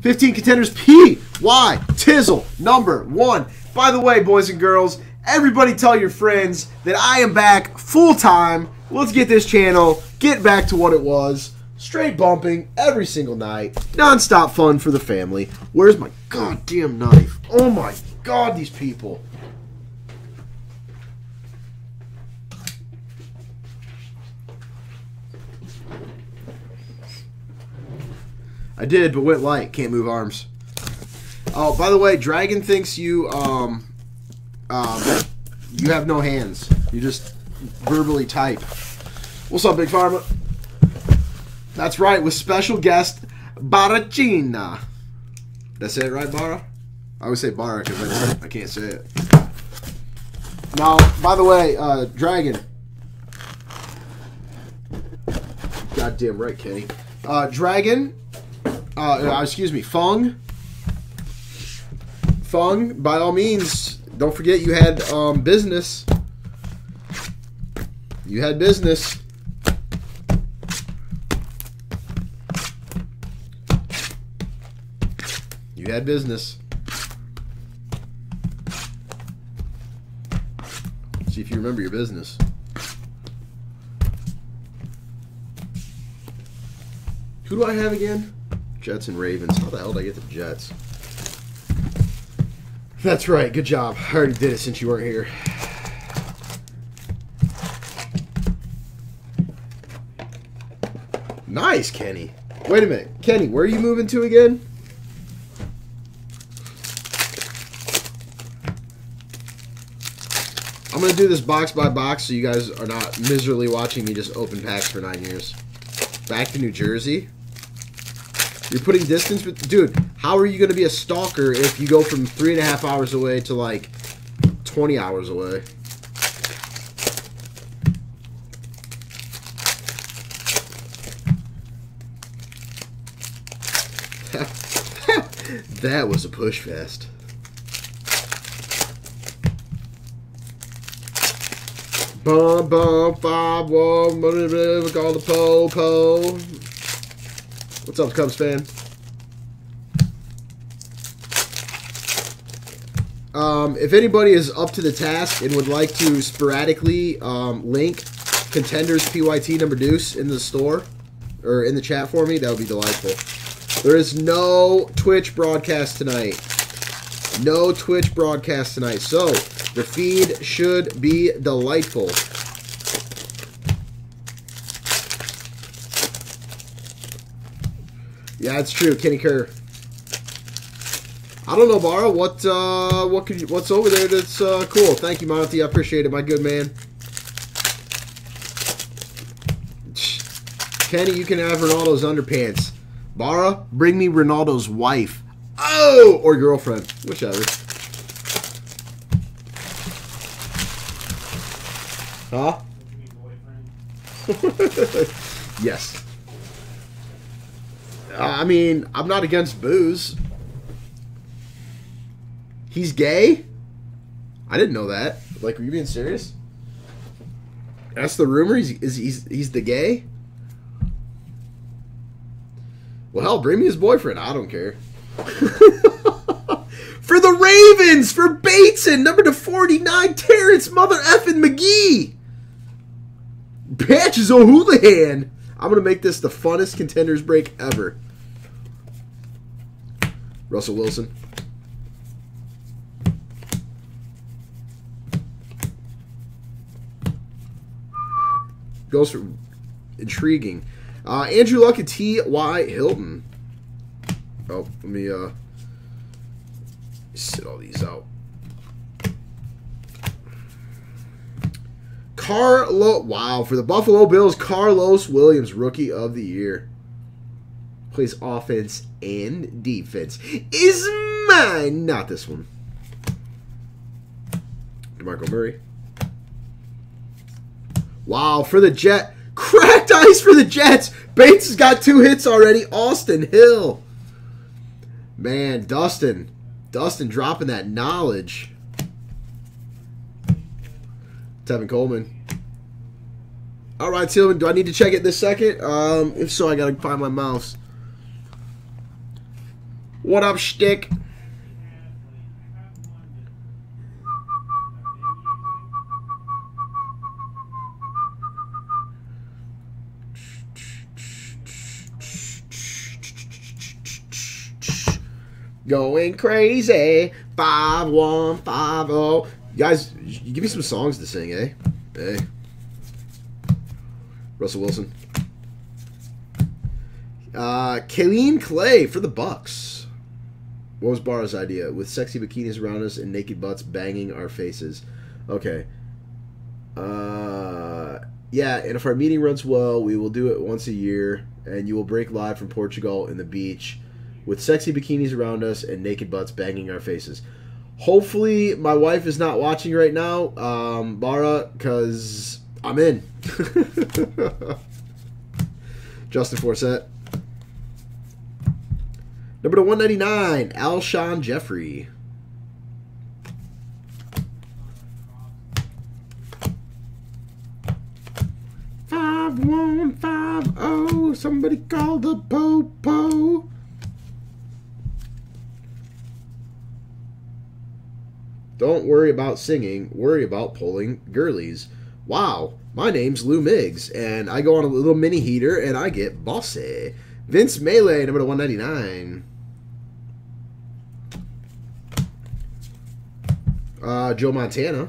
15 contenders P Y Tizzle number one. By the way, boys and girls, everybody tell your friends that I am back full time. Let's get this channel get back to what it was. Straight bumping every single night. Non-stop fun for the family. Where's my goddamn knife? Oh my god, these people. I did, but went light. Can't move arms. Oh, by the way, Dragon thinks you um um you have no hands. You just verbally type. What's up, Big Pharma? That's right, with special guest Baracina. That's it, right, Bara? I always say Bara because I can't say it. Now, by the way, uh, Dragon. Goddamn right, Kenny. Uh, Dragon. Uh, uh, excuse me, Fung. Fung, by all means, don't forget you had um, business. You had business. You had business. See if you remember your business. Who do I have again? Jets and Ravens. How the hell did I get the Jets? That's right. Good job. I already did it since you weren't here. Nice, Kenny. Wait a minute. Kenny, where are you moving to again? I'm going to do this box by box so you guys are not miserably watching me just open packs for nine years. Back to New Jersey. You're putting distance with... Dude, how are you going to be a stalker if you go from three and a half hours away to, like, 20 hours away? that was a push fest. Bum bum five one call the po po. What's up, Cubs fan? Um, if anybody is up to the task and would like to sporadically um, link contenders PYT number deuce in the store or in the chat for me, that would be delightful. There is no Twitch broadcast tonight. No Twitch broadcast tonight. So, the feed should be delightful. Yeah, it's true. Kenny Kerr. I don't know, Bara. What uh, what could you, what's over there that's uh, cool? Thank you, Monty. I appreciate it, my good man. Kenny, you can have Ronaldo's underpants. Bara, bring me Ronaldo's wife. Oh, or girlfriend, whichever. Huh? yes. I mean, I'm not against booze. He's gay? I didn't know that. Like, are you being serious? That's the rumor. He's is he's he's the gay. Well, hell, bring me his boyfriend. I don't care. for the Ravens, for Bateson, number to 49, Terrence Mother effing McGee. Patches O'Houlihan. I'm going to make this the funnest contenders break ever. Russell Wilson. Goes for intriguing. Uh, Andrew Luck and T.Y. Hilton. Oh, let me uh, sit all these out. Carlo, wow, for the Buffalo Bills, Karlos Williams, Rookie of the Year. Plays offense and defense. Is mine, not this one. DeMarco Murray. Wow, for the Jet. Cracked ice for the Jets. Bates has got two hits already. Austin Hill. Man, Dustin. Dustin dropping that knowledge. Tevin Coleman. All right, Tillman, do I need to check it this second? Um, if so, I got to find my mouse. What up, Shtick? Going crazy. 5150. You guys, give me some songs to sing, eh? Hey. Russell Wilson. Uh, Kaelin Clay for the Bucks. What was Barra's idea? With sexy bikinis around us and naked butts banging our faces. Okay. Uh, yeah, and if our meeting runs well, we will do it once a year, and you will break live from Portugal in the beach with sexy bikinis around us and naked butts banging our faces. Hopefully, my wife is not watching right now, um, Bara, because I'm in. Justin Forsett. Number to 199, Alshon Jeffery. Five one five oh. Somebody call the popo. Don't worry about singing. Worry about pulling girlies. Wow, my name's Lou Miggs, and I go on a little mini heater, and I get bossy. Vince Mayle, number to 199. Uh, Joe Montana.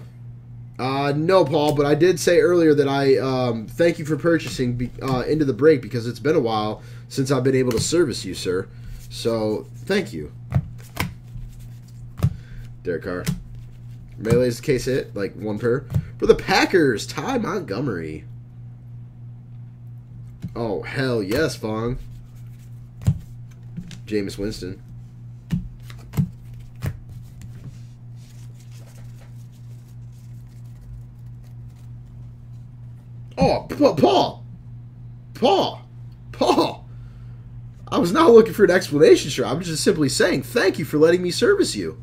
Uh, no, Paul, but I did say earlier that I um, thank you for purchasing be, uh, into the break because it's been a while since I've been able to service you, sir. So, thank you. Derek Carr. Mayle's case hit, like one per. For the Packers, Ty Montgomery. Oh, hell yes, Fong. Jameis Winston. Oh, Paul! Paul! Paul! I was not looking for an explanation, sir. I'm just simply saying thank you for letting me service you.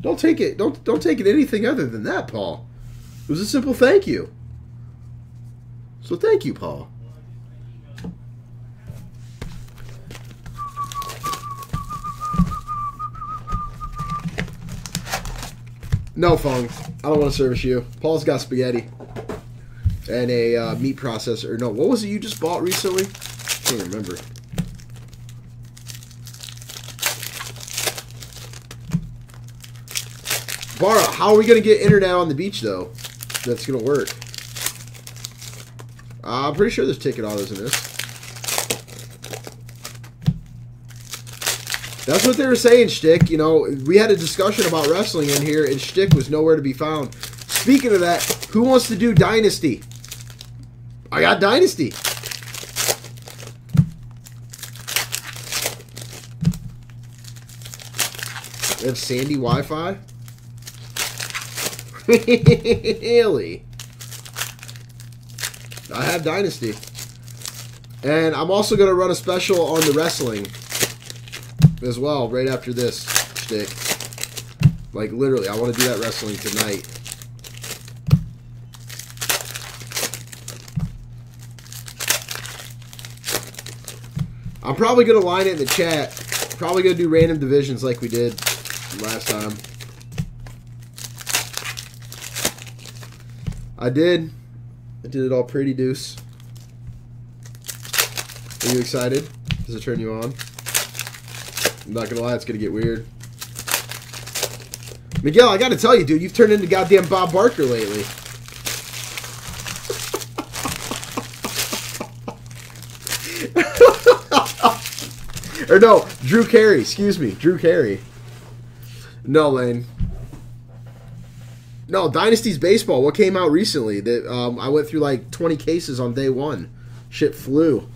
Don't take it. Don't don't take it anything other than that, Paul. It was a simple thank you. So thank you, Paul. No, Fung. I don't want to service you. Paul's got spaghetti and a uh, meat processor. No, what was it you just bought recently? I can't remember. Bara, how are we going to get internet on the beach, though? That's going to work. Uh, I'm pretty sure there's ticket autos in this. That's what they were saying, Shtick. You know, we had a discussion about wrestling in here, and Shtick was nowhere to be found. Speaking of that, who wants to do Dynasty? I got Dynasty. We have Sandy Wi-Fi. really? I have Dynasty. And I'm also going to run a special on the wrestling as well right after this stick. Like literally, I want to do that wrestling tonight. I'm probably to line it in the chat. Probably to do random divisions like we did last time. I did. I did it all pretty deuce. Are you excited? Does it turn you on? I'm not gonna lie, it's gonna get weird. Miguel, I gotta tell you, dude, you've turned into goddamn Bob Barker lately. or no, Drew Carey, excuse me, Drew Carey. No, Lane. No, Dynasty's baseball. What came out recently? That um, I went through like 20 cases on day one. Shit flew.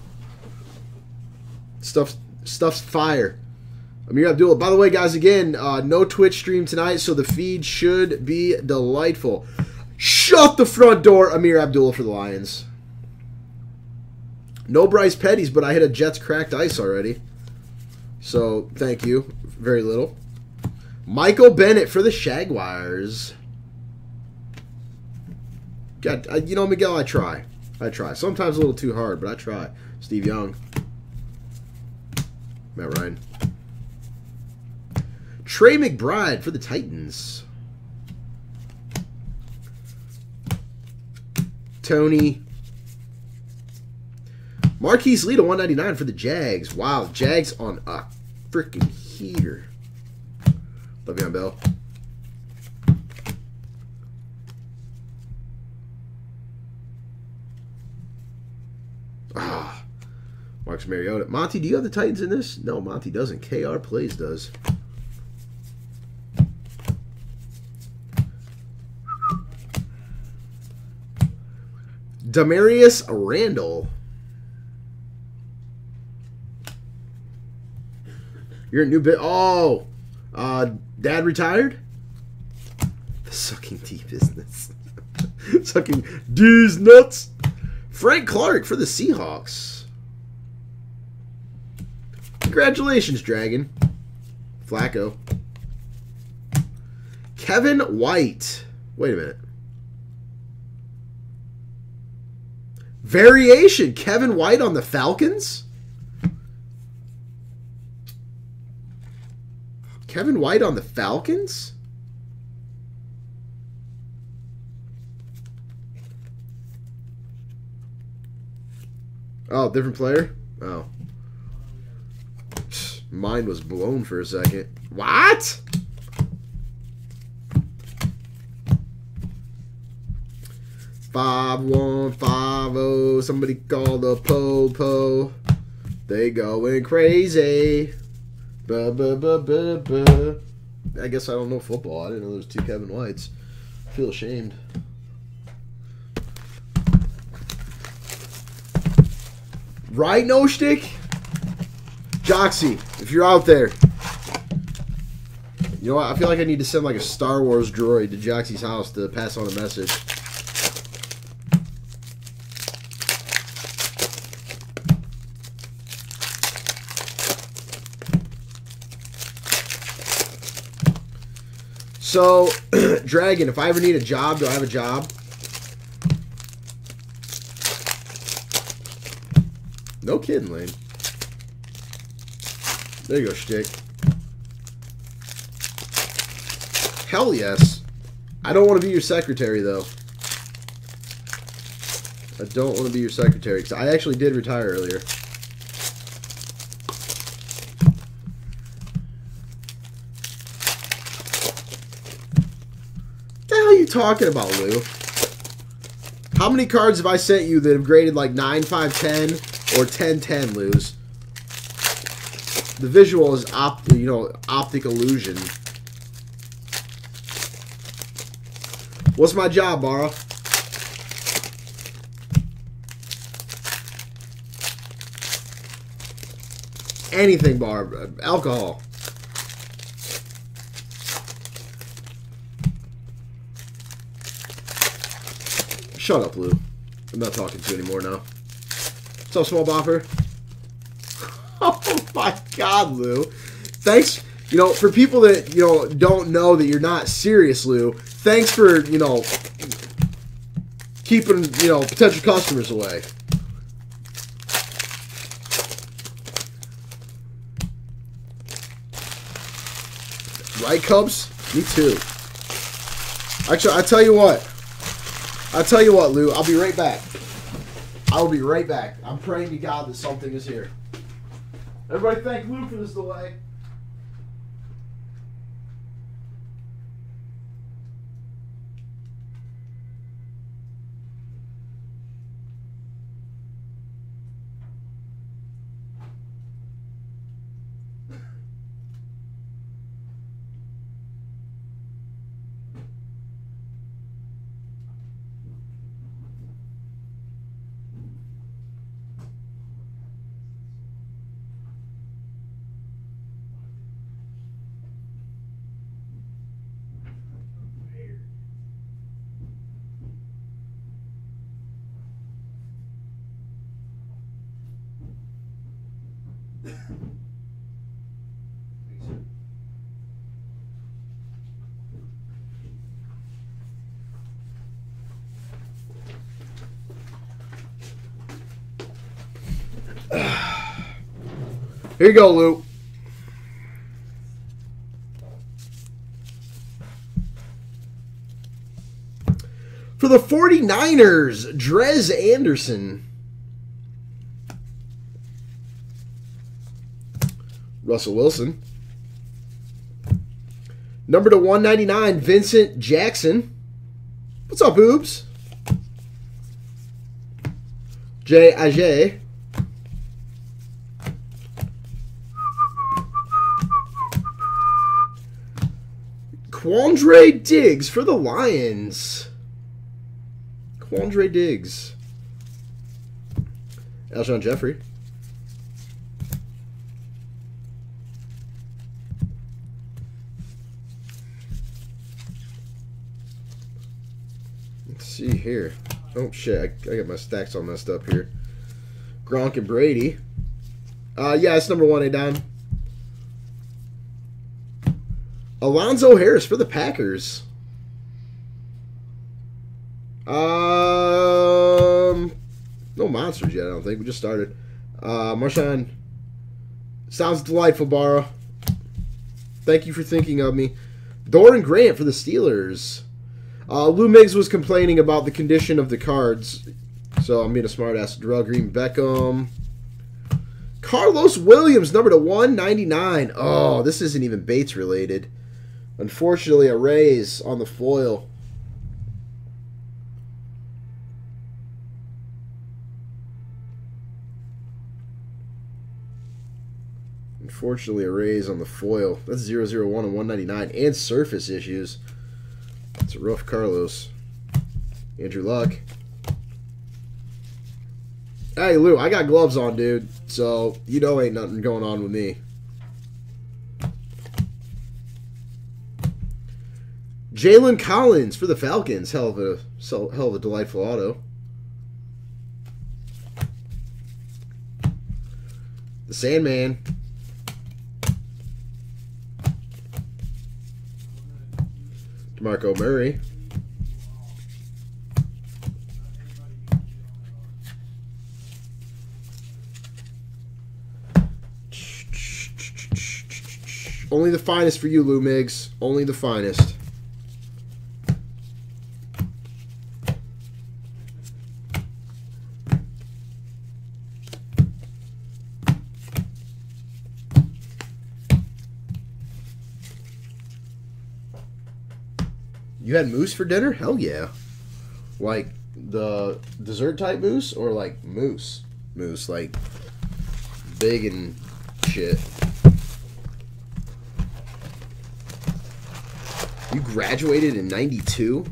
Stuff, stuff's fire. Ameer Abdullah. By the way, guys, again, uh, no Twitch stream tonight, so the feed should be delightful. Shut the front door, Ameer Abdullah for the Lions. No Bryce Petty's, but I hit a Jets cracked ice already. So, thank you. Very little. Michael Bennett for the Shagwires. God, you know, Miguel, I try. I try. Sometimes a little too hard, but I try. Steve Young. Matt Ryan. Tre McBride for the Titans. Tony. Marquise Lee to 199 for the Jags. Wow, Jags on a freaking heater. Le'Veon Bell. Ah, Marcus Mariota. Monty, do you have the Titans in this? No, Monty doesn't. KR Plays does. Damarious Randall. You're a new bit. Oh, uh, dad retired. The sucking tea business. sucking D's nuts. Frank Clark for the Seahawks. Congratulations, Dragon. Flacco. Kevin White. Wait a minute. Variation. Kevin White on the Falcons? Kevin White on the Falcons? Oh, different player? Oh. Mind was blown for a second. What? Five one five oh. Somebody call the po-po. They going crazy. Buh, buh, buh, buh, buh. I guess I don't know football. I didn't know there was two Kevin Whites. I feel ashamed. Right, no stick? Joxy, if you're out there, you know what? I feel like I need to send like a Star Wars droid to Joxy's house to pass on a message. So, Dragon, if I ever need a job, do I have a job? No kidding, Lane. There you go, Shtick. Hell yes. I don't want to be your secretary, though. I don't want to be your secretary, because I actually did retire earlier. Talking about, Lou? How many cards have I sent you that have graded like 9, 5, 10 or 10, 10, Lose? The visual is opt, you know, optic illusion. What's my job, Bara? Anything, Barb. Alcohol. Shut up, Lou. I'm not talking to you anymore now. What's up, small bopper? oh my god, Lou. Thanks, you know, for people that, you know, don't know that you're not serious, Lou, thanks for, you know, keeping, you know, potential customers away. Right, Cubs? Me too. Actually, I tell you what. I'll tell you what, Lou. I'll be right back. I will be right back. I'm praying to God that something is here. Everybody thank Lou for this delay. Here you go, Lou. For the 49ers, Drez Anderson. Russell Wilson. Number to 199, Vincent Jackson. What's up, boobs? Jay Ajayi. Quandre Diggs for the Lions. Quandre Diggs. Alshon Jeffery. Let's see here. Oh shit, I, I got my stacks all messed up here. Gronk and Brady. Uh yeah, it's number one, A down. Alonzo Harris for the Packers. Um, no monsters yet. I don't think we just started. Uh, Marshawn, sounds delightful, Barra. Thank you for thinking of me. Doran Grant for the Steelers. Uh, Lou Miggs was complaining about the condition of the cards, so I'm being a smartass. Dorial Green Beckham. Karlos Williams, number to 199. Oh, this isn't even Bates related. Unfortunately, a raise on the foil. Unfortunately, a raise on the foil. That's 001 and 199. And surface issues. It's a rough Karlos. Andrew Luck. Hey, Lou, I got gloves on, dude. So, you know ain't nothing going on with me. Jalen Collins for the Falcons. Hell of a hell of a delightful auto. The Sandman. DeMarco Murray. Only the finest for you, Lou Miggs. Only the finest. You had moose for dinner? Hell yeah. Like the dessert type moose or like moose? Moose, like big and shit. You graduated in 92?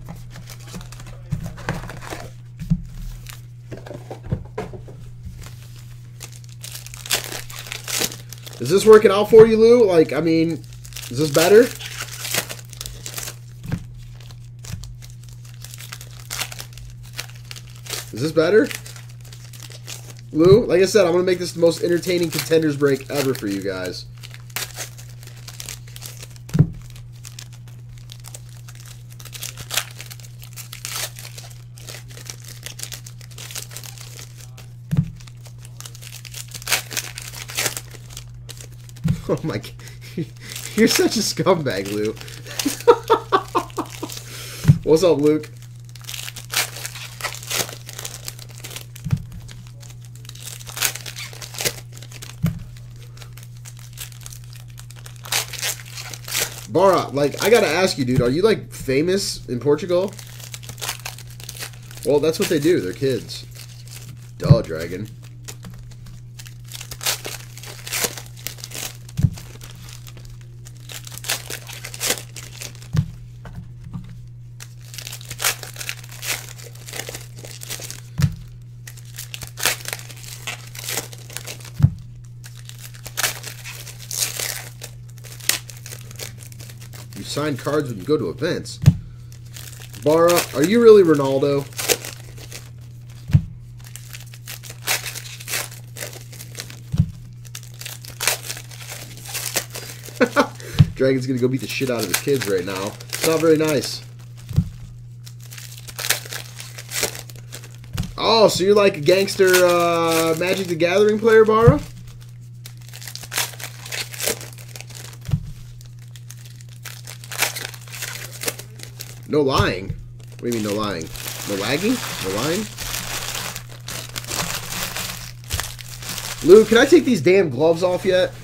Is this working out for you, Lou? Like, I mean, is this better? Is this better? Lou, like I said, I'm going to make this the most entertaining contenders break ever for you guys. Oh my You're such a scumbag, Lou. What's up, Luke? Like, I gotta ask you, dude, are you, like, famous in Portugal? Well, that's what they do. They're kids. Duh, Dragon. Cards when you go to events. Bara, are you really Ronaldo? Dragon's gonna go beat the shit out of his kids right now. It's not very nice. Oh, so you're like a gangster uh, Magic the Gathering player, Bara? No lying. What do you mean no lying? No lagging? No lying? Lou, can I take these damn gloves off yet?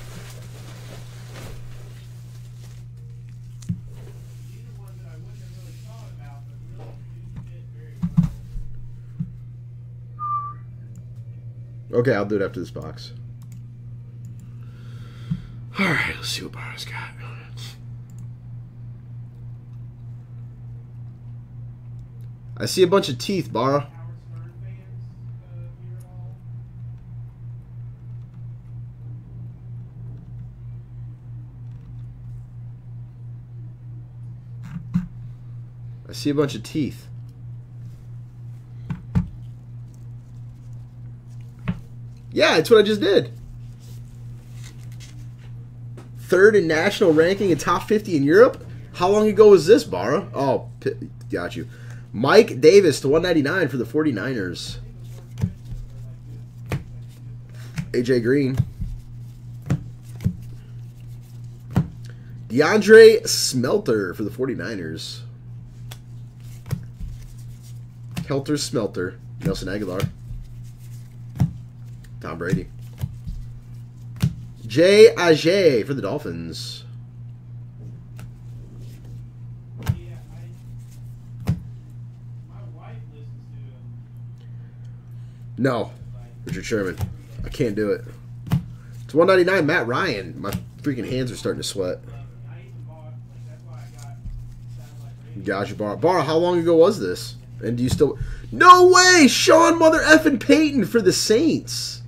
Okay, I'll do it after this box. Alright, let's see what Bar's got. I see a bunch of teeth, Barra. I see a bunch of teeth. Yeah, it's what I just did. Third in national ranking and top 50 in Europe? How long ago was this, Barra? Oh, got you. Mike Davis to 199 for the 49ers. AJ Green. DeAndre Smelter for the 49ers. Helter Smelter. Nelson Agholor. Tom Brady. Jay Ajayi for the Dolphins. No, Richard Sherman. I can't do it. It's 199 Matt Ryan. My freaking hands are starting to sweat. Gotcha, Bar. Bar, how long ago was this? And do you still... No way! Sean Mother effing Peyton for the Saints.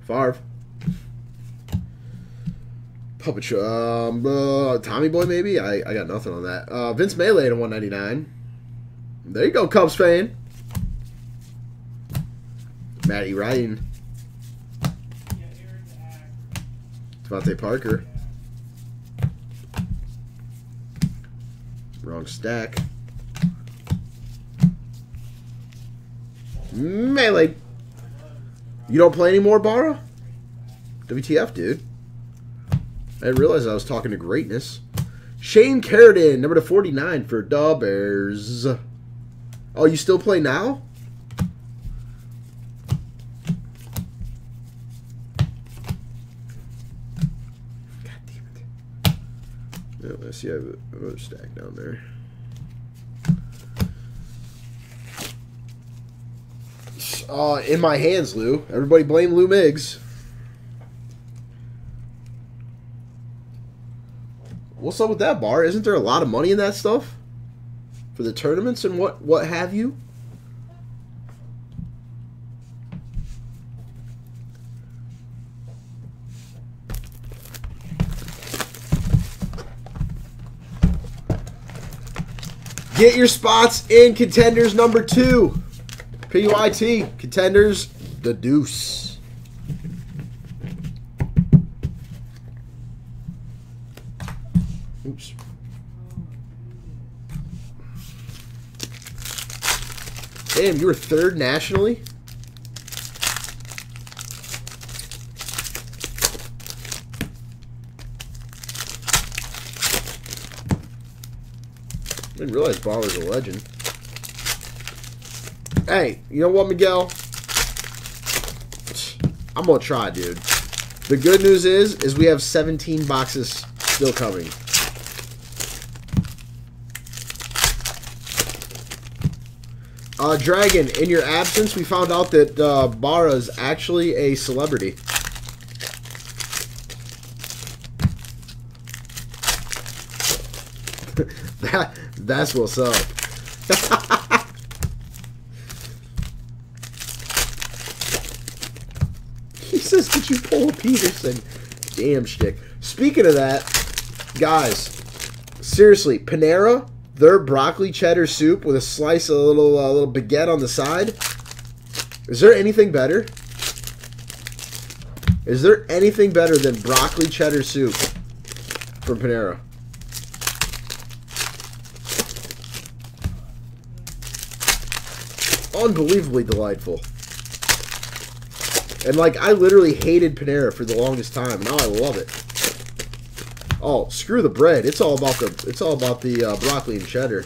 Favre. Puppet show. Um, uh, Tommy Boy, maybe? I, I got nothing on that. Uh, Vince Mayle at 199. There you go, Cubs fan. Matty Ryan. DeVante Parker. Wrong stack. Mayle. You don't play anymore, Barra? WTF, dude. I didn't realize I was talking to greatness. Shane Carradine, number to 49 for the Bears. Oh, you still play now? God damn it. Yeah, I see I have another stack down there. Uh, in my hands, Lou. Everybody blame Lou Miggs. What's up with that bar? Isn't there a lot of money in that stuff? For the tournaments and what what have you? Get your spots in contenders number two. PYT contenders the deuce. Damn, you were third nationally? I didn't realize Baller's a legend. Hey, you know what, Miguel? I'm gonna try, dude. The good news is, is we have 17 boxes still coming. Uh, Dragon, in your absence, we found out that uh, Barra is actually a celebrity. that that's what's up. he says, "Did you pull a Peterson?" Damn shtick. Speaking of that, guys, seriously, Panera their broccoli cheddar soup with a slice of a little uh, little baguette on the side. Is there anything better? Is there anything better than broccoli cheddar soup from Panera? Unbelievably delightful. And like I literally hated Panera for the longest time. Now I love it. Oh, screw the bread. It's all about the it's all about the uh, broccoli and cheddar.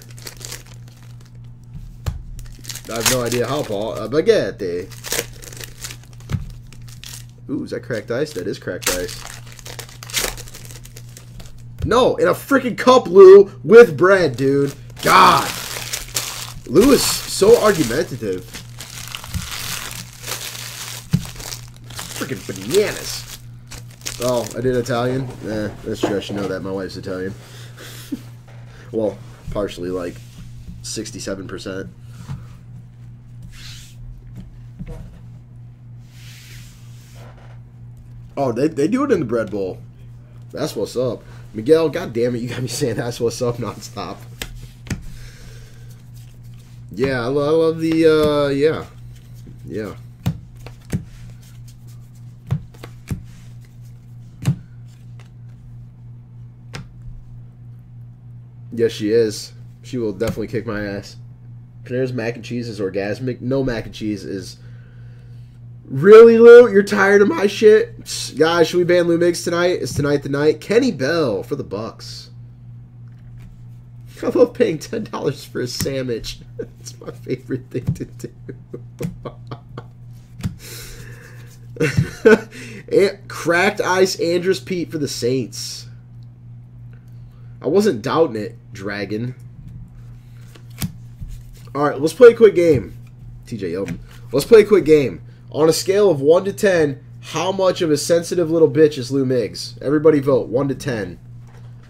I have no idea how, Paul. A baguette. Ooh, is that cracked ice? That is cracked ice. No, in a freaking cup, Lou, with bread, dude. God. Lou is so argumentative. Freaking bananas. Oh, I did Italian? Eh, that's true. I should know that. My wife's Italian. well, partially, like 67%. Oh, they, they do it in the bread bowl. That's what's up. Miguel, god damn it, you got me saying that's what's up nonstop. Yeah, I, lo- I love the, uh, yeah. Yeah. Yes, she is. She will definitely kick my ass. Panera's mac and cheese is orgasmic. No mac and cheese is Really, Lou? You're tired of my shit? Guys, should we ban Lou Miggs tonight? Is tonight the night? Kenny Bell for the Bucks. I love paying ten dollars for a sandwich. It's my favorite thing to do. cracked ice Andrus Peat for the Saints. I wasn't doubting it, Dragon. All right, let's play a quick game. TJ. Let's play a quick game. On a scale of 1 to 10, how much of a sensitive little bitch is Lou Miggs? Everybody vote. 1 to 10.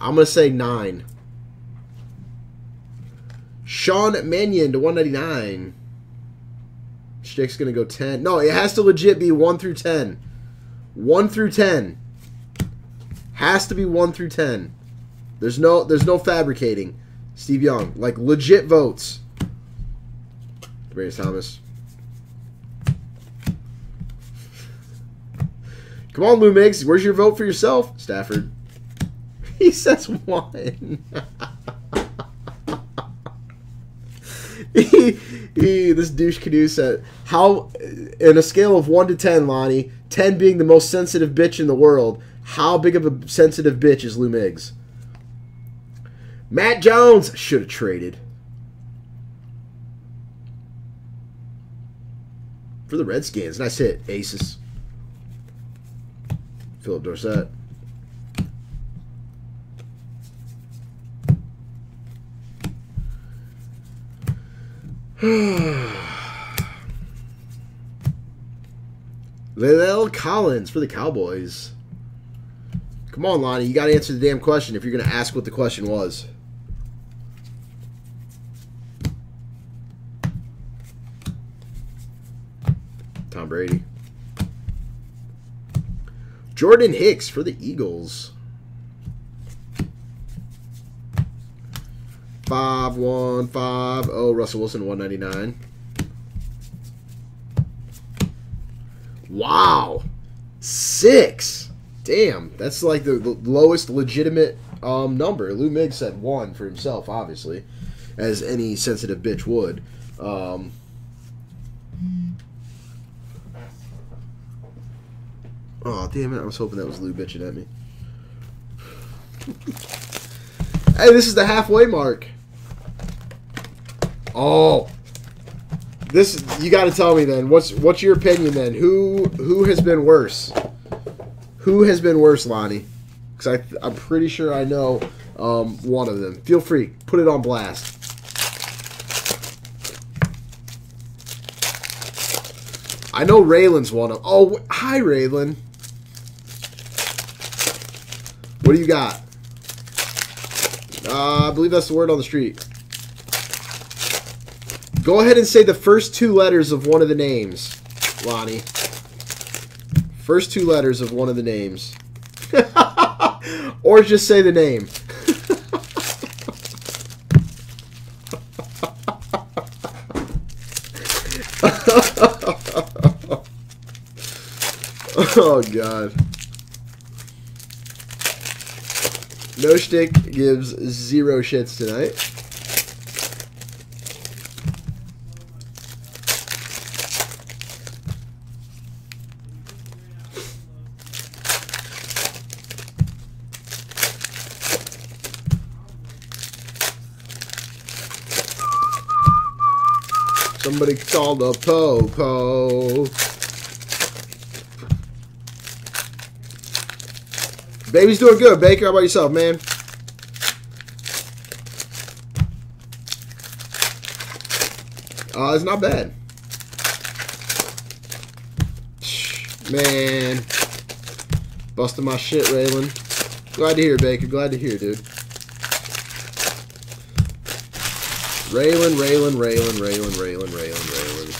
I'm going to say 9. Sean Mannion to 199. Stick's going to go 10. No, it has to legit be 1 through 10. 1 through 10. Has to be 1 through 10. There's no there's no fabricating. Steve Young, like legit votes. Darius Thomas. Come on, Lou Miggs. Where's your vote for yourself? Stafford. He says one. he, he, this douche canoe said, how, in a scale of 1 to 10, Lonnie, 10 being the most sensitive bitch in the world, how big of a sensitive bitch is Lou Miggs? Matt Jones should have traded. For the Redskins. Nice hit, Aces. Phillip Dorsett. La'el Collins for the Cowboys. Come on, Lonnie. You got to answer the damn question if you're going to ask what the question was. Tom Brady. Jordan Hicks for the Eagles. Five one five oh Russell Wilson one ninety nine. Wow, six. Damn, that's like the, the lowest legitimate um, number. Lou Miggs said one for himself, obviously, as any sensitive bitch would. Um, Oh, damn it. I was hoping that was Lou bitching at me. hey, this is the halfway mark. Oh. This you got to tell me then. What's what's your opinion then? Who who has been worse? Who has been worse, Lonnie? Cuz I I'm pretty sure I know um, one of them. Feel free. Put it on blast. I know Raylan's one of. Oh, hi Raylan. What do you got? Uh, I believe that's the word on the street. Go ahead and say the first two letters of one of the names, Lonnie. First two letters of one of the names. or just say the name. oh, God. No stick gives zero shits tonight. Somebody call the po po. Baby's doing good. Baker, how about yourself, man? Uh, it's not bad. Man. Busting my shit, Raylan. Glad to hear, Baker. Glad to hear, dude. Raylan, Raylan, Raylan, Raylan, Raylan, Raylan, Raylan.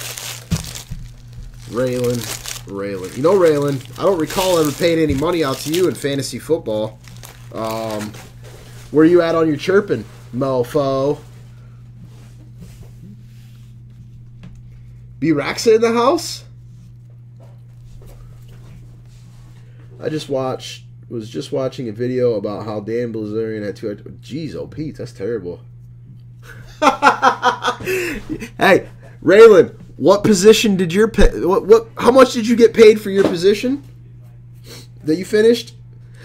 Raylan, Raylan. You know, Raylan, I don't recall ever paying any money out to you in fantasy football. Um, where you at on your chirping, mofo? B Raxa in the house? I just watched was just watching a video about how Dan Bilzerian had two. Jeez, oh Pete, that's terrible. hey, Raylan, what position did your pay? What what? How much did you get paid for your position that you finished?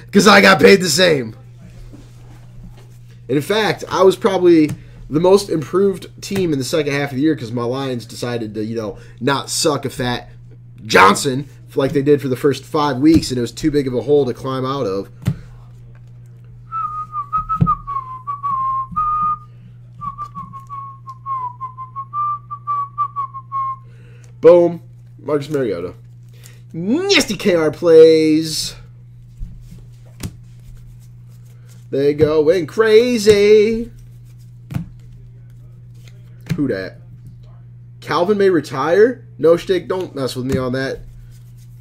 Because I got paid the same. And in fact, I was probably the most improved team in the second half of the year because my Lions decided to, you know, not suck a fat Johnson like they did for the first five weeks, and it was too big of a hole to climb out of. Boom. Marcus Mariota. Nasty KR plays. They going crazy. Who that? Calvin may retire? No shtick, don't mess with me on that. Are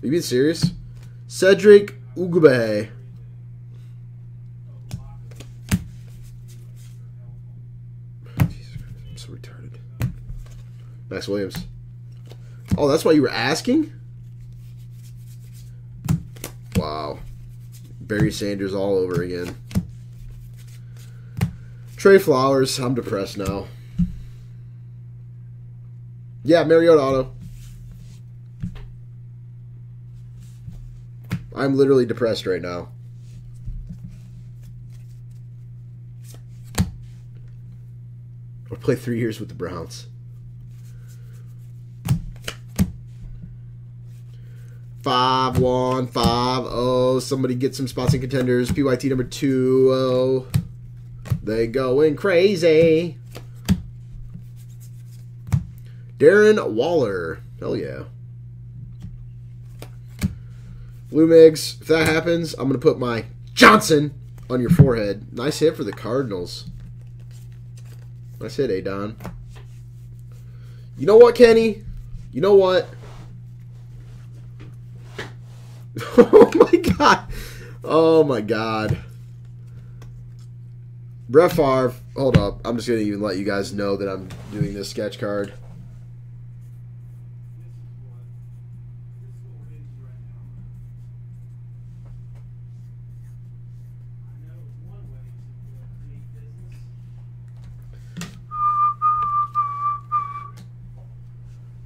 you being serious? Cedric Ogbuehi. I'm so retarded. Maxx Williams. Oh, that's why you were asking? Wow. Barry Sanders all over again. Trey Flowers. I'm depressed now. Yeah, Mariota auto. I'm literally depressed right now. Or play three years with the Browns. Five one five oh. Somebody get some spots in contenders. PYT number two oh. They going crazy. Darren Waller. Hell yeah. Lou Miggs, if that happens, I'm going to put my Johnson on your forehead. Nice hit for the Cardinals. Nice hit, Adon. You know what, Kenny? You know what? oh my god. Oh my god. Brett Favre, hold up. I'm just going to even let you guys know that I'm doing this sketch card.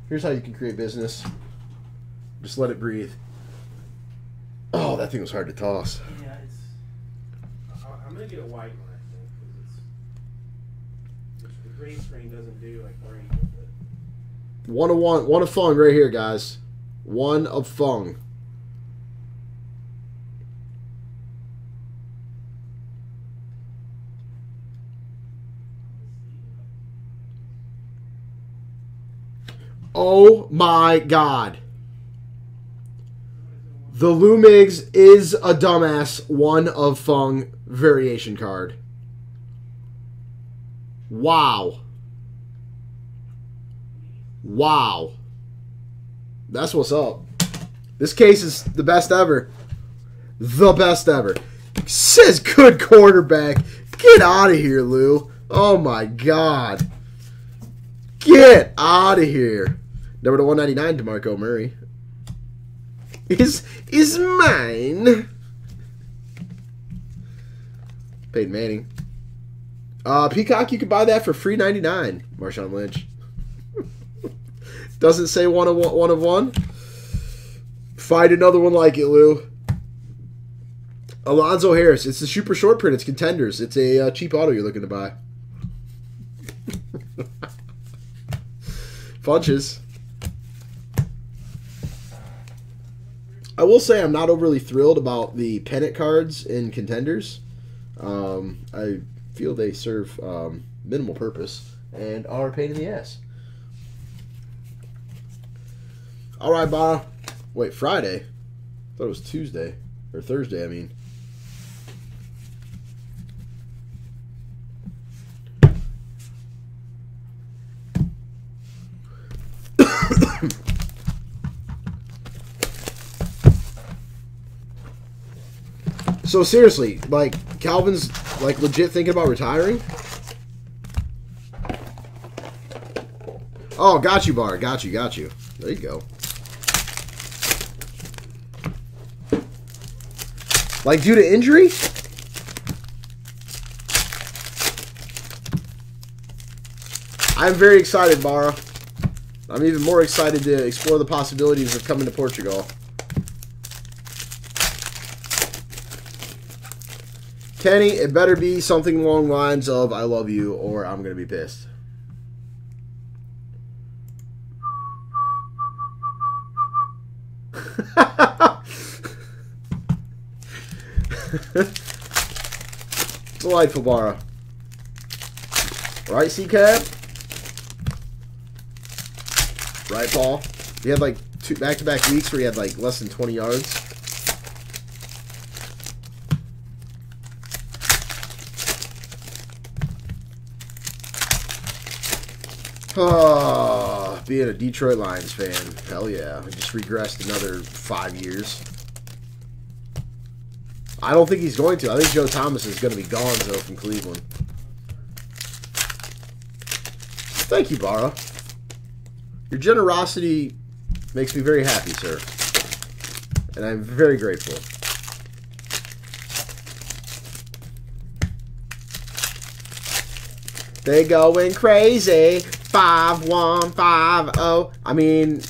Here's how you can create business. Just let it breathe. Oh, that thing was hard to toss. Yeah, it's. I- I'm gonna get a white one, I think, because it's. The green screen doesn't do like it. One of one, one of Fung right here, guys. One of Fung. Oh my god. The Lou Miggs is a dumbass one of Fung variation card. Wow. Wow. That's what's up. This case is the best ever. The best ever. Says good quarterback. Get out of here, Lou. Oh my god. Get out of here. Number to 199, DeMarco Murray. Is is mine. Peyton Manning. Uh, Peacock, you can buy that for free 99. Marshawn Lynch. Doesn't say one of one, one of one. Find another one like it, Lou. Alonzo Harris. It's the super short print. It's contenders. It's a uh, cheap auto you're looking to buy. Funches. I will say I'm not overly thrilled about the pennant cards in contenders. Um, I feel they serve um, minimal purpose and are a pain in the ass. All right, Ba. Wait, Friday? I thought it was Tuesday or Thursday. I mean. So seriously, like Calvin's like legit thinking about retiring. Oh, got you, Bar. Got you, got you. There you go. Like due to injury? I'm very excited, Bara. I'm even more excited to explore the possibilities of coming to Portugal. Kenny, it better be something along the lines of I love you or I'm going to be pissed. Delightful, Bara. Right, C-Cab? Right, Paul? You had like two back-to-back weeks where you had like less than 20 yards. Oh, being a Detroit Lions fan. Hell yeah. I just regressed another five years. I don't think he's going to. I think Joe Thomas is going to be gone, though, from Cleveland. Thank you, Bara. Your generosity makes me very happy, sir. And I'm very grateful. They going crazy. Five one five oh. I mean,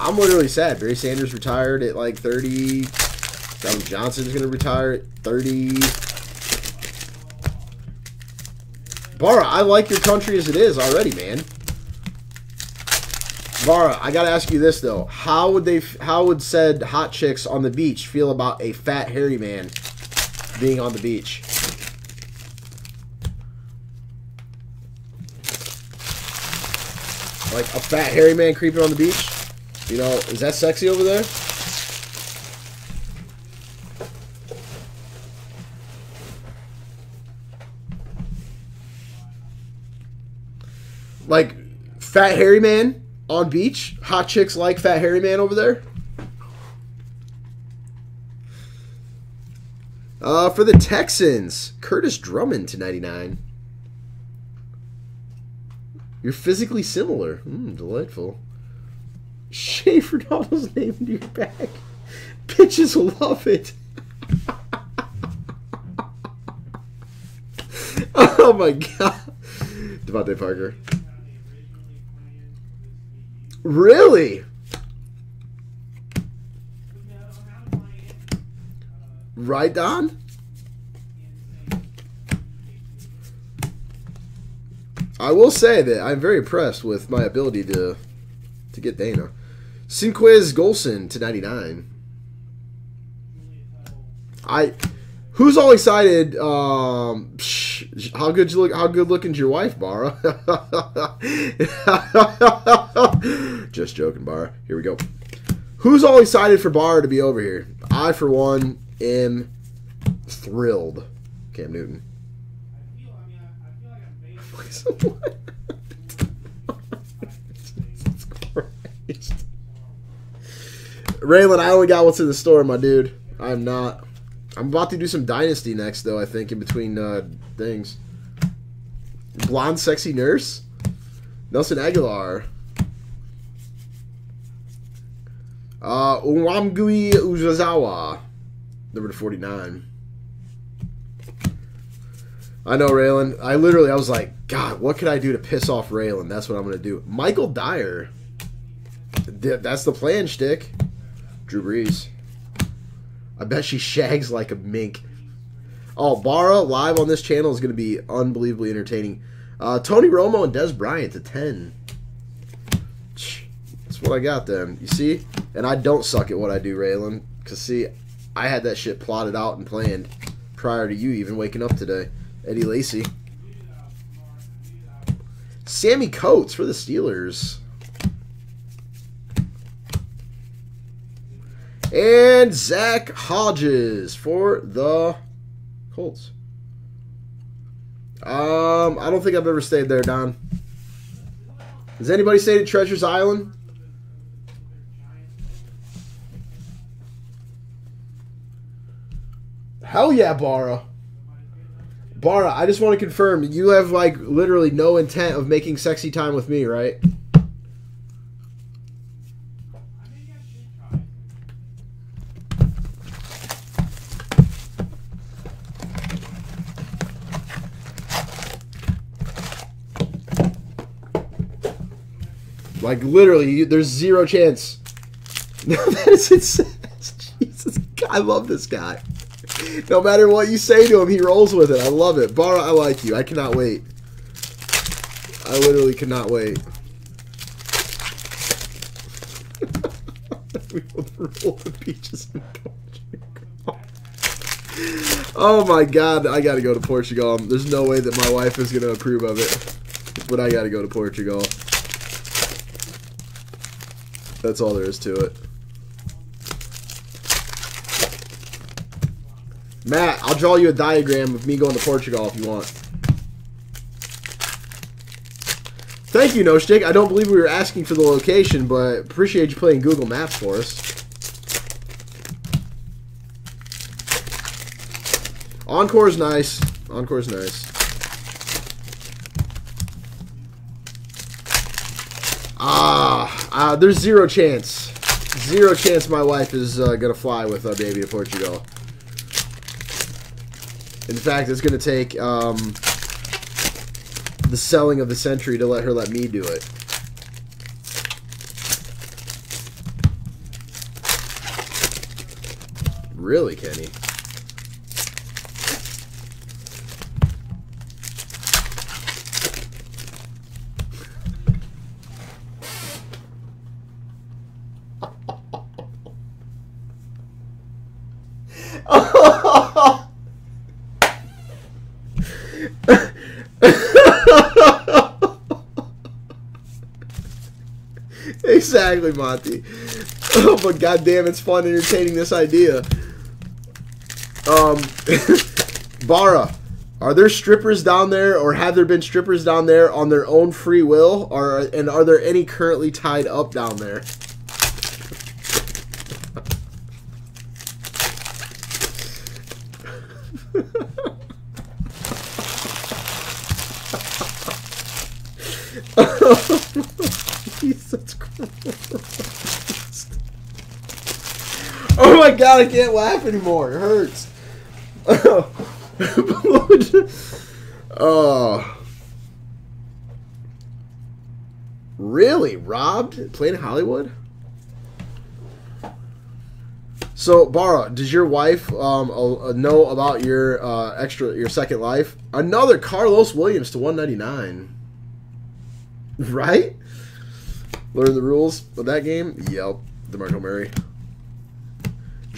I'm literally sad. Barry Sanders retired at like 30. Johnson's Johnson's gonna retire at 30. Bara, I like your country as it is already, man. Bara, I gotta ask you this though: How would they? How would said hot chicks on the beach feel about a fat hairy man being on the beach? Like a fat hairy man creeping on the beach? You know, is that sexy over there? Like fat hairy man on beach? Hot chicks like fat hairy man over there? Uh, for the Texans, Kurtis Drummond to 99. You're physically similar. Mm, delightful. Shave Ronaldo's name into your bag. Bitches love it. oh my god. DeVante Parker. Really? Right, I will say that I'm very impressed with my ability to to get Dana. Senquez Golson to 99. I who's all excited um psh, how good you look how good looking's your wife, Bara? Just joking, Bara. Here we go. Who's all excited for Bara to be over here? I for one am thrilled. Cam Newton. Raylan, I only got what's in the store, my dude. I'm not. I'm about to do some Dynasty next, though, I think, in between uh, things. Blonde Sexy Nurse? Nelson Agholor. Uh, Owamagbe Odighizuwa. Number 49. I know, Raylan. I literally, I was like, God, what could I do to piss off Raylan? That's what I'm going to do. Michael Dyer. That's the plan, shtick. Drew Brees. I bet she shags like a mink. Oh, Bara live on this channel is going to be unbelievably entertaining. Uh, Tony Romo and Dez Bryant to 10. That's what I got then. You see? And I don't suck at what I do, Raylan. Because, see, I had that shit plotted out and planned prior to you even waking up today. Eddie Lacy. Sammie Coates for the Steelers. And Zach Hodges for the Colts. Um, I don't think I've ever stayed there, Don. Has anybody stayed at Treasures Island? Hell yeah, Bara. Bara, I just want to confirm you have like literally no intent of making sexy time with me, right? Like literally, you, there's zero chance. that is insane. Jesus, I love this guy. No matter what you say to him, he rolls with it. I love it. Bara, I like you. I cannot wait. I literally cannot wait. we will roll the beaches in Portugal. Oh my god, I gotta go to Portugal. There's no way that my wife is gonna approve of it. But I gotta go to Portugal. That's all there is to it. Matt, I'll draw you a diagram of me going to Portugal if you want. Thank you, No Stick. I don't believe we were asking for the location, but appreciate you playing Google Maps for us. Encore's nice. Encore's nice. Ah, uh, there's zero chance. Zero chance my wife is uh, going to fly with our baby to Portugal. In fact, it's going to take um, the selling of the century to let her let me do it. Really, Kenny? Exactly, Monty. Oh, but goddamn, it's fun entertaining this idea. Um, Bara, are there strippers down there, or have there been strippers down there on their own free will, or and are there any currently tied up down there? Jesus Christ. I can't laugh anymore. It hurts. oh. Really? Robbed? Playing in Hollywood? So, Bara, does your wife um, uh, know about your uh, extra, your second life? Another Karlos Williams to 199. Right? Learn the rules of that game? Yep. DeMarco Murray.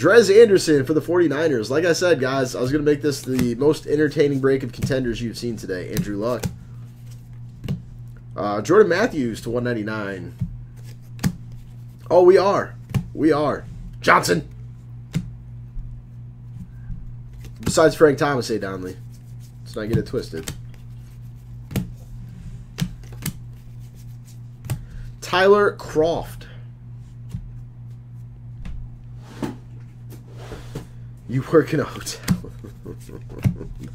Dres Anderson for the 49ers. Like I said, guys, I was going to make this the most entertaining break of contenders you've seen today. Andrew Luck. Uh, Jordan Matthews to 199. Oh, we are. We are. Johnson. Besides Frank Thomas, say Donley. Let's not get it twisted. Tyler Kroft. You work in a hotel.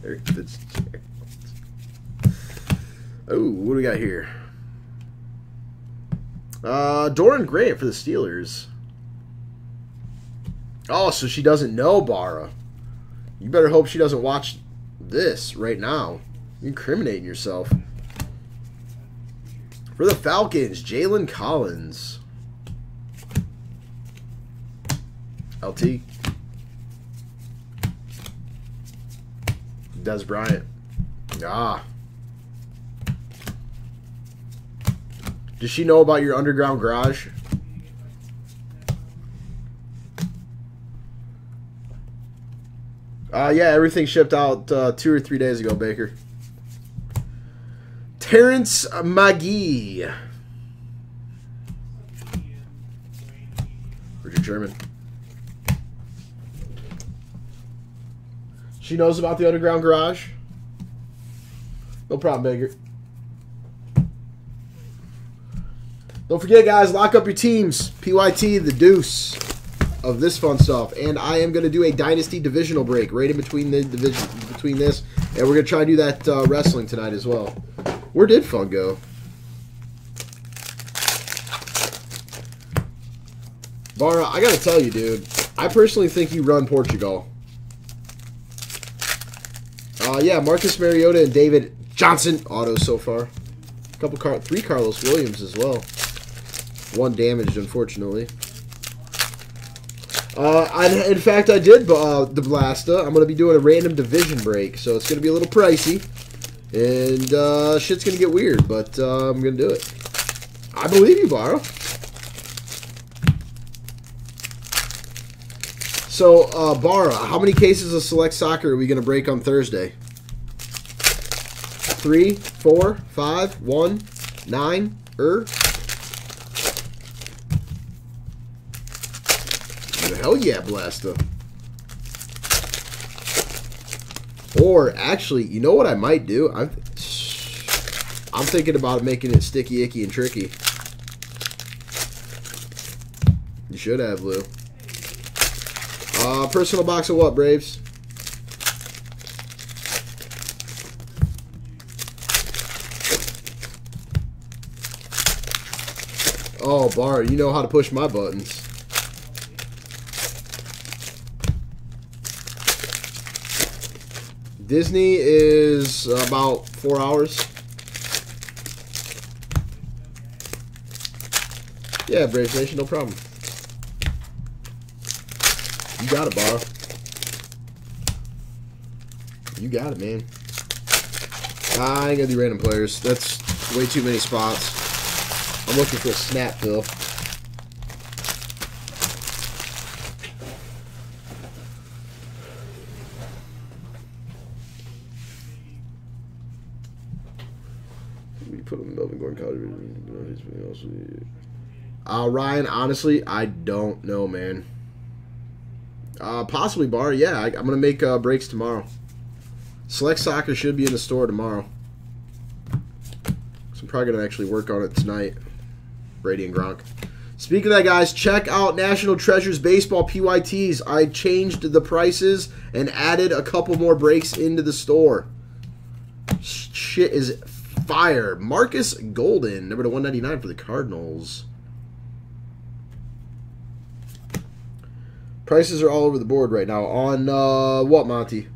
Larry Fitzgerald. Oh, what do we got here? Uh, Doran Grant for the Steelers. Oh, so she doesn't know Bara. You better hope she doesn't watch this right now. You're incriminating yourself. For the Falcons, Jalen Collins. LT. Dez Bryant. Ah. Does she know about your underground garage? Uh, yeah, everything shipped out uh, two or three days ago, Baker. Terrence Magee. Richard Sherman. She knows about the underground garage. No problem, Baker. Don't forget, guys, lock up your teams. PYT, the deuce of this fun stuff. And I am going to do a Dynasty divisional break right in between the division between this. And we're going to try to do that uh, wrestling tonight as well. Where did fun go? Barra, I got to tell you, dude. I personally think you run Portugal. Uh, yeah, Marcus Mariota and David Johnson autos so far. A couple car, three Karlos Williams as well. One damaged, unfortunately. Uh, I, in fact, I did uh, the Blasta. I'm going to be doing a random division break, so it's going to be a little pricey. And uh, shit's going to get weird, but uh, I'm going to do it. I believe you, Borrow. So, uh, Barra, how many cases of Select Soccer are we going to break on Thursday? Three, four, five, one, nine, er? Hell yeah, Blasta. Or, actually, you know what I might do? I'm, I'm thinking about making it sticky, icky, and tricky. You should have, Lou. Uh, personal box of what, Braves? Oh, Bar, you know how to push my buttons. Disney is about four hours. Yeah, Braves Nation, no problem. Got it, Bar. You got it, man. I ain't gonna do random players. That's way too many spots. I'm looking for a snap fill. We put him Melvin Gordon College. Uh, Ryan, honestly, I don't know, man. Uh, possibly bar. Yeah, I, am gonna make uh, breaks tomorrow. Select Soccer should be in the store tomorrow. So I'm probably gonna actually work on it tonight. Brady and Gronk. Speaking of that, guys, check out National Treasures Baseball PYTs. I changed the prices and added a couple more breaks into the store. Shit is fire. Marcus Golden, number to 199 for the Cardinals. Prices are all over the board right now. On uh, what, Monty?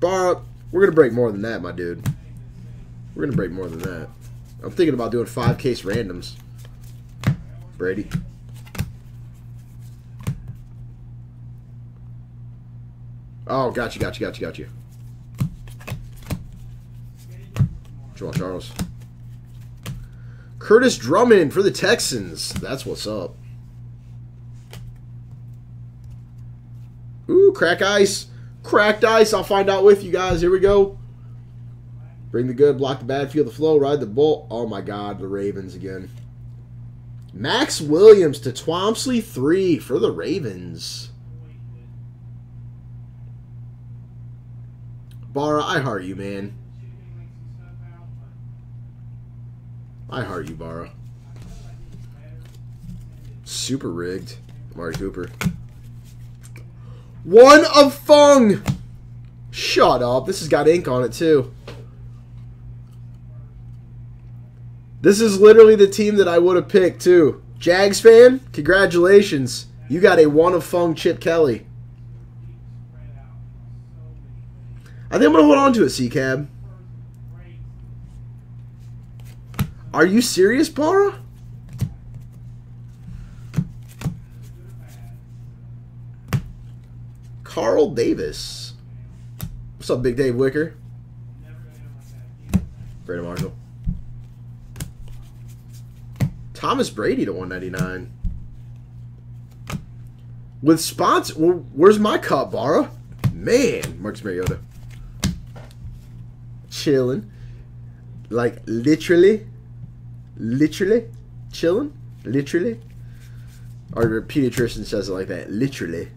Bar, we're gonna break more than that, my dude. We're gonna break more than that. I'm thinking about doing five case randoms. Brady. Oh, got you, got you, got you, got you. Jamaal Charles. Kurtis Drummond for the Texans. That's what's up. Ooh, crack ice. Cracked ice. I'll find out with you guys. Here we go. Bring the good, block the bad, feel the flow, ride the bull. Oh my God, the Ravens again. Maxx Williams to Twomsley 3 for the Ravens. Bara, I heart you, man. I heart you, Bara. Super rigged. Mark Cooper. One of Fung! Shut up. This has got ink on it, too. This is literally the team that I would have picked, too. Jags fan, congratulations. You got a one of Fung Chip Kelly. I think I'm going to hold on to it, C-Cab. Are you serious, Bara? Carl Davis. What's up, Big Dave Wicker? Brandon Marshall. Thomas Brady to 199. With sponsor, well, where's my cup, Bara? Man, Marcus Mariota. Chilling. Like, literally. Literally. Chilling. Literally. Our pediatrician says it like that. Literally.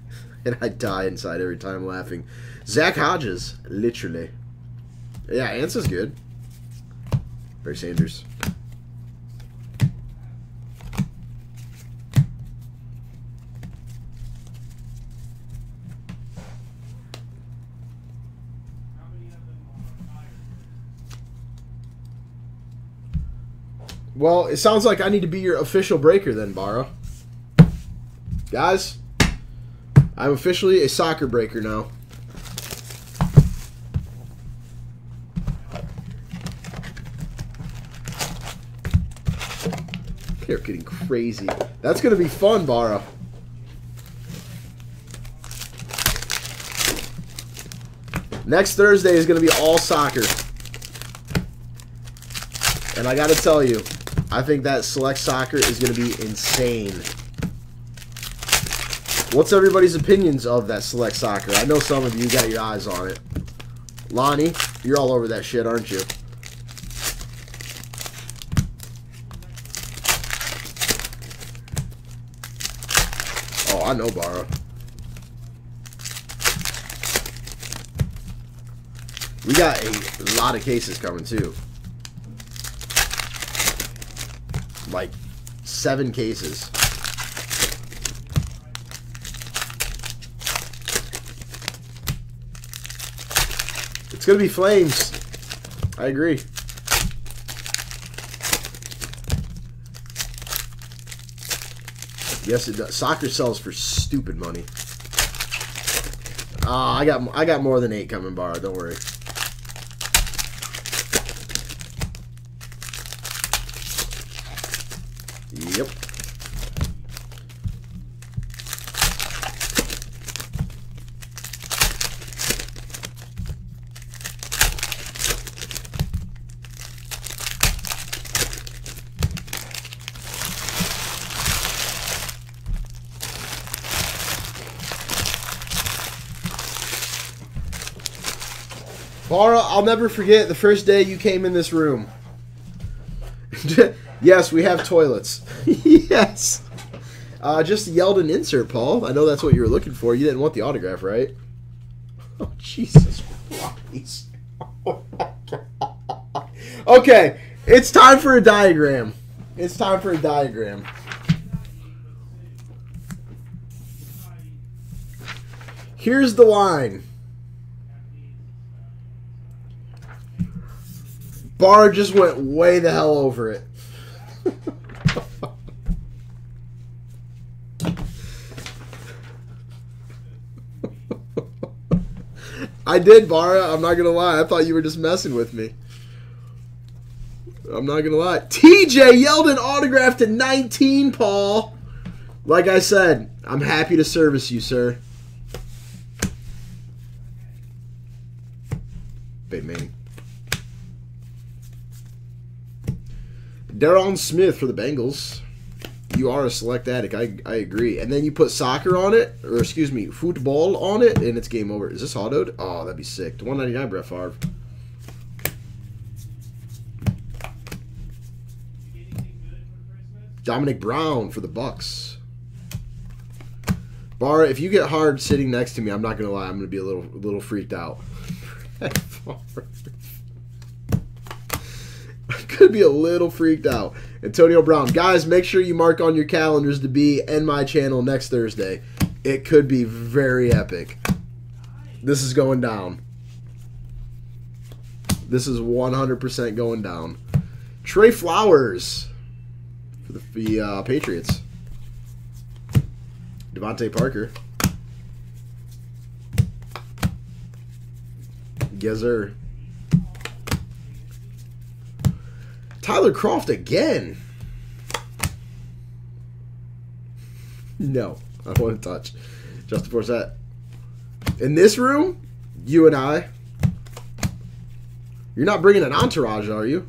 And I die inside every time laughing. Zach Hodges. Literally. Yeah, is good. Barry Sanders. Well, it sounds like I need to be your official breaker then, Bara. Guys, I'm officially a soccer breaker now. They're getting crazy. That's going to be fun, Bara. Next Thursday is going to be all soccer. And I got to tell you, I think that select soccer is going to be insane. What's everybody's opinions of that select soccer? I know some of you got your eyes on it. Lonnie, you're all over that shit, aren't you? Oh, I know, Bara. We got a lot of cases coming, too. Like, seven cases. It's going to be flames. I agree. Yes, it does. Soccer sells for stupid money. Ah, I got I got more than eight coming, bar. Don't worry. Yep. Bara, I'll never forget the first day you came in this room. yes, we have toilets. yes. Uh, just yelled an insert, Paul. I know that's what you were looking for. You didn't want the autograph, right? Oh, Jesus Christ. okay, it's time for a diagram. It's time for a diagram. Here's the line. Bar just went way the hell over it. I did, Bara. I'm not gonna lie. I thought you were just messing with me. I'm not gonna lie. TJ Yeldon autograph to 19, Paul. Like I said, I'm happy to service you, sir. Big man. Daron Smith for the Bengals. You are a select addict. I, I agree. And then you put soccer on it, or excuse me, football on it, and it's game over. Is this autoed? Oh, that'd be sick. 199 Brett Favre. Dominic Brown for the Bucks. Bar, if you get hard sitting next to me, I'm not gonna lie, I'm gonna be a little a little freaked out. could be a little freaked out. Antonio Brown. Guys, make sure you mark on your calendars to be in my channel next Thursday. It could be very epic. This is going down. This is 100% going down. Trey Flowers for the, the uh, Patriots. DeVante Parker. Gezer. Tyler Kroft again. No, I don't want to touch. Just before that. In this room, you and I. You're not bringing an entourage, are you?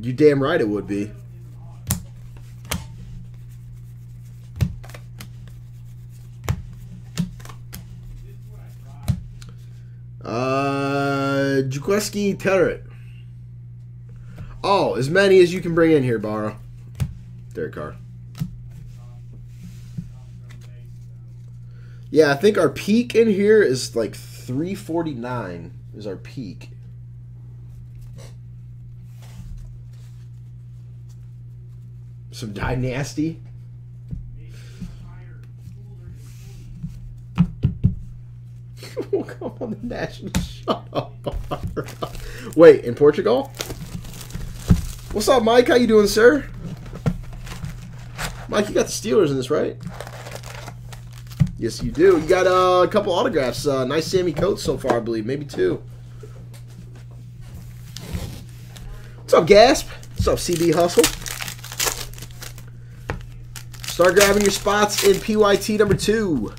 You damn right it would be. Uh, Jaquiski Tartt. Oh, as many as you can bring in here, Barra. Derek Carr. Yeah, I think our peak in here is like 349 is our peak. Some dynasty. we'll come on the national. Shut up. Wait, in Portugal? What's up, Mike? How you doing, sir? Mike, you got the Steelers in this, right? Yes, you do. You got uh, a couple autographs. Uh, nice Sammie Coates so far, I believe. Maybe two. What's up, Gasp? What's up, CB Hustle? Start grabbing your spots in PYT number two.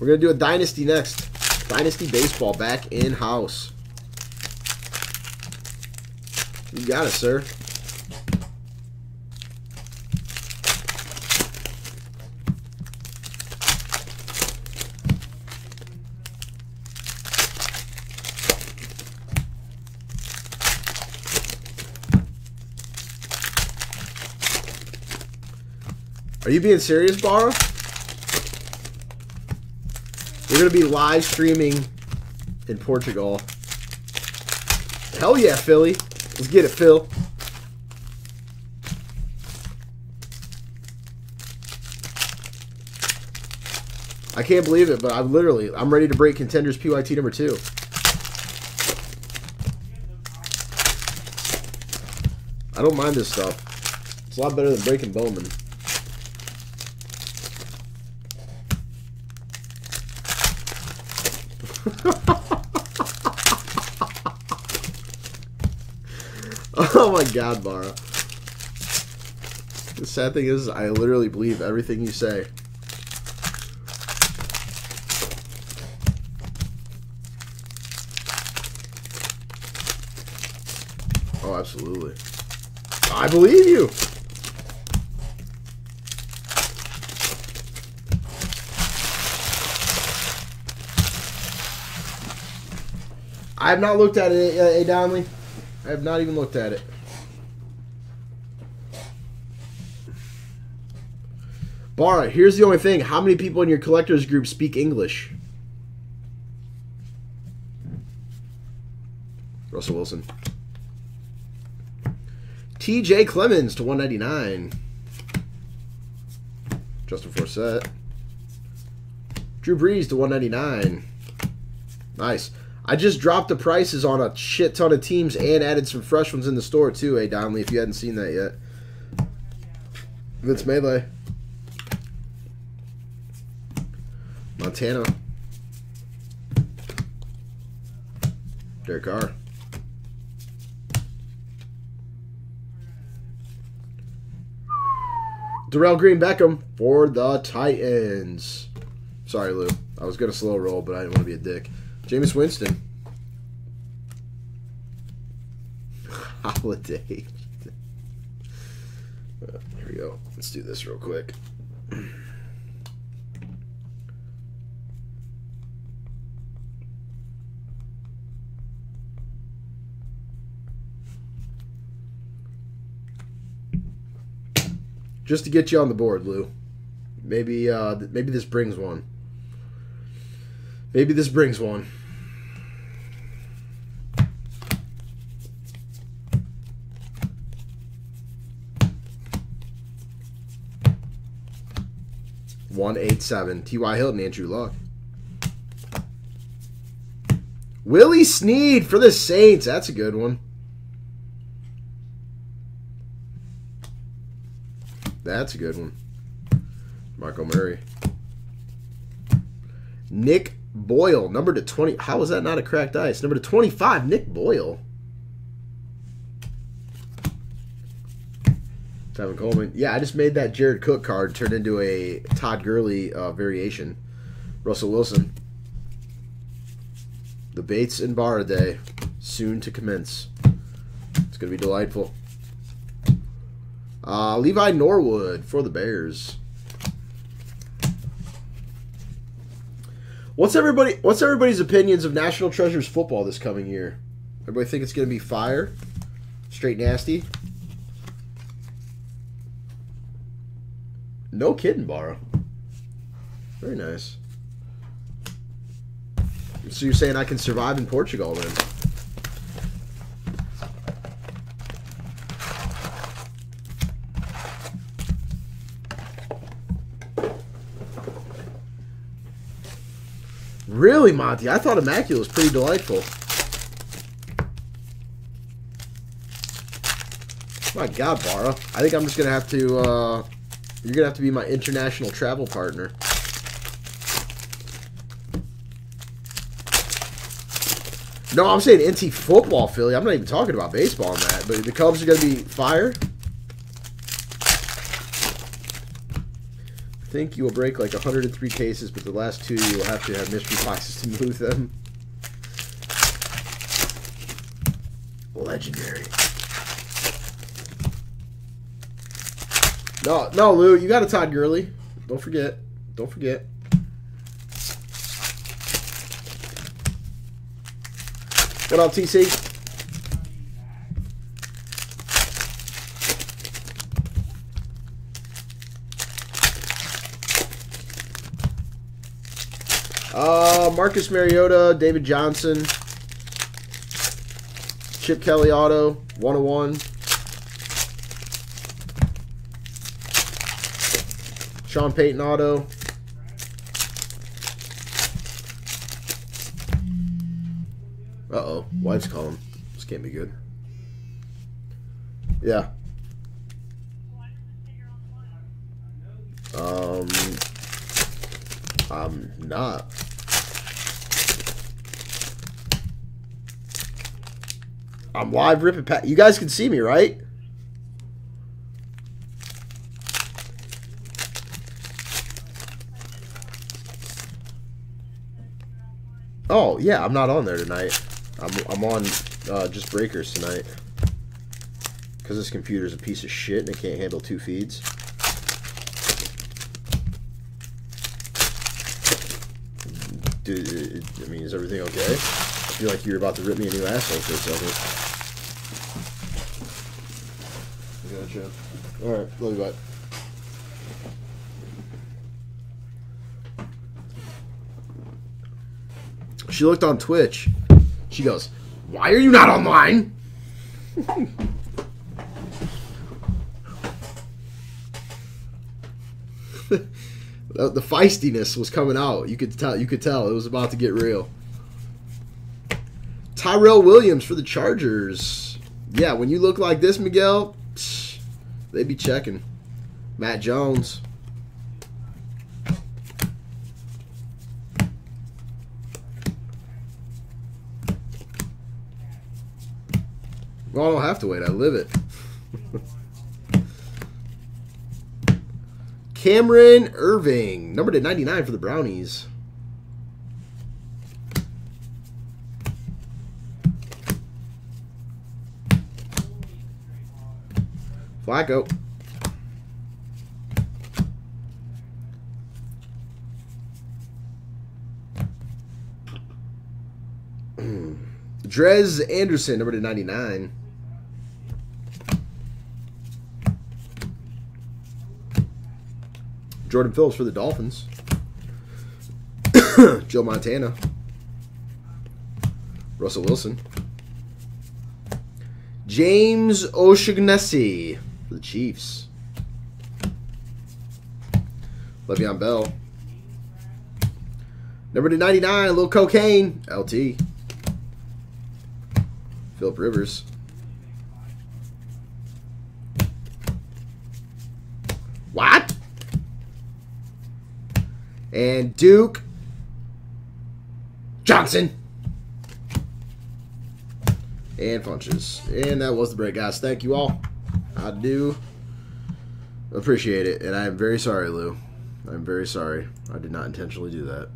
We're going to do a Dynasty next. Dynasty Baseball back in-house. You got it, sir. Are you being serious, Barra? We're going to be live streaming in Portugal. Hell yeah, Philly. Let's get it, Phil. I can't believe it, but I'm literally I'm ready to break contenders PYT number two. I don't mind this stuff. It's a lot better than breaking Bowman. oh my god, Bara. The sad thing is, I literally believe everything you say. Oh, absolutely. I believe you. I have not looked at it, uh, A. Donnelly. I have not even looked at it. Bara, here's the only thing. How many people in your collectors group speak English? Russell Wilson. TJ Clemmings to 199. Justin Forsett. Drew Brees to 199. Nice. I just dropped the prices on a shit ton of teams and added some fresh ones in the store too, A Donnelly, if you hadn't seen that yet. Vince Mayle. Montana. Derek Carr. Dorial Green Beckham for the Titans. Sorry, Lou. I was going to slow roll, but I didn't want to be a dick. Jameis Winston. Holiday. Uh, here we go. Let's do this real quick. Just to get you on the board, Lou. Maybe uh, maybe this brings one. Maybe this brings one. One eight seven. T.Y. Hilton, Andrew Luck. Willie Snead for the Saints. That's a good one. That's a good one. Marco Murray. Nick Boyle, number to 20. How is that not a cracked ice? Number to 25, Nick Boyle. Tevin Coleman. Yeah, I just made that Jared Cook card turn into a Todd Gurley uh, variation. Russell Wilson. The Bates and Barra Day, soon to commence. It's going to be delightful. Uh, Levi Norwood for the Bears. What's everybody? What's everybody's opinions of National Treasures football this coming year? Everybody think it's going to be fire, straight nasty. No kidding, Barra. Very nice. So you're saying I can survive in Portugal then? Really, Monty? I thought Immaculate was pretty delightful. My God, Barra. I think I'm just gonna have to. Uh, you're gonna have to be my international travel partner. No, I'm saying NT football, Philly. I'm not even talking about baseball on that. But the Cubs are gonna be fire. I think you will break like 103 cases, but the last two you will have to have mystery boxes to move them. Legendary. No, no, Lou, you got a Todd Gurley. Don't forget. Don't forget. What up, TC? Uh, Marcus Mariota, David Johnson, Chip Kelly auto, 101. Sean Payton auto. Uh-oh. Wife's calling. This can't be good. Yeah. Um, I'm not. I'm live ripping pat. You guys can see me, right? Oh yeah, I'm not on there tonight. I'm I'm on uh, just breakers tonight because this computer's a piece of shit and it can't handle two feeds. Dude, I mean, is everything okay? I feel like you're about to rip me a new asshole for a second. Gotcha. All right, love you, bye. She looked on Twitch. She goes, "Why are you not online?" the, the feistiness was coming out. You could tell. You could tell it was about to get real. Tyrell Williams for the Chargers. Yeah, when you look like this, Miguel, psh, they be checking. Matt Jones. Well, I don't have to wait. I live it. Cameron Erving, number to 99 for the Brownies. Flacco. Dres Anderson, number to 99. Jordan Phillips for the Dolphins. Joe Montana. Russell Wilson. James O'Shaughnessy for the Chiefs. Le'Veon Bell. Number to 99, a little cocaine. LT. Philip Rivers. What? And Duke Johnson. And punches. And that was the break, guys. Thank you all. I do appreciate it. And I am very sorry, Lou. I'm very sorry. I did not intentionally do that.